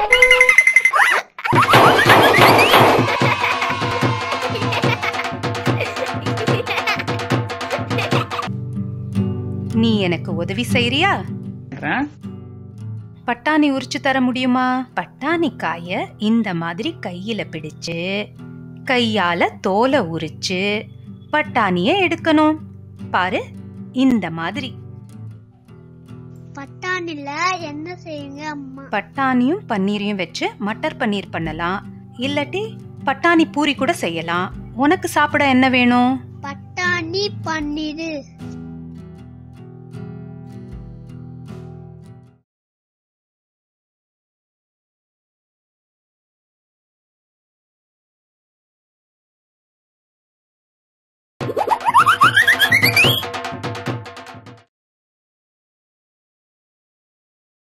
நீ எனக்கு உதவி செய்றியா? பட்டாணி உரிச்சு தர முடியுமா? பட்டாணி காய இந்த மாதிரி கையில பிடிச்சு கையால தோலை உரிச்சு பட்டாணிய எடுக்கணும். பாரு இந்த மாதிரி பட்டாணில என்ன செய்யுங்க அம்மா? பட்டாணியும் பன்னீரையும் வச்சு மட்டர் பன்னீர் பண்ணலாம். இல்லாட்டி பட்டாணி பூரி கூட செய்யலாம். உனக்கு சாப்பிட என்ன வேணும்? பட்டாணி பன்னீர்.